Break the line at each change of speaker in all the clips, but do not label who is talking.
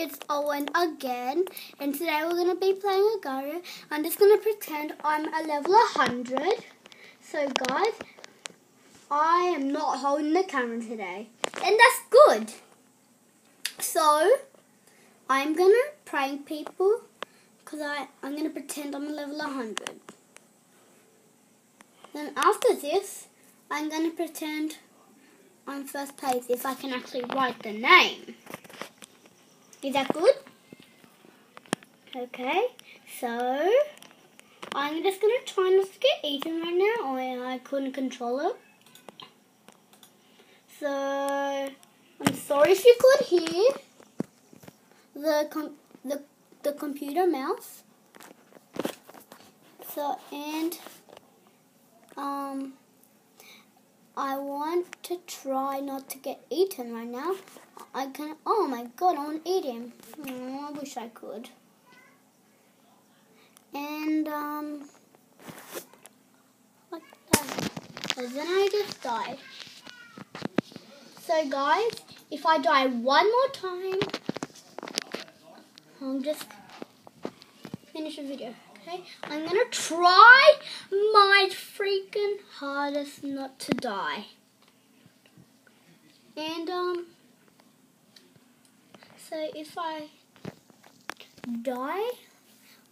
it's Owen again, and today we're going to be playing Agar.io. I'm just going to pretend I'm a level 100. So guys, I am not holding the camera today, and that's good. So, I'm going to prank people, because I'm going to pretend I'm a level 100. Then after this, I'm going to pretend I'm first place if I can actually write the name. Is that good? Okay, so I'm just to try not to get eaten right now. I, I couldn't control it. So, I'm sorry if you could hear the, com the, the computer mouse. So, and, um, I want to try not to get eaten right now. I can. Oh my god, I want to eat him. Oh, I wish I could. And um, like that. So then I just die. So guys, if I die one more time, I'll just finish the video. Okay, I'm gonna try my hardest not to die. And um. So if I die,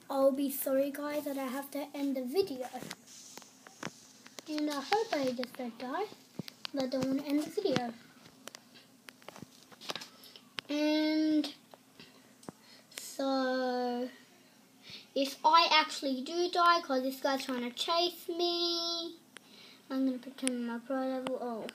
I'll be sorry guys that I have to end the video. And I hope I just don't die, but I don't want to end the video. And so if I actually do die, because this guy's trying to chase me, I'm going to pretend my pro level. Oh,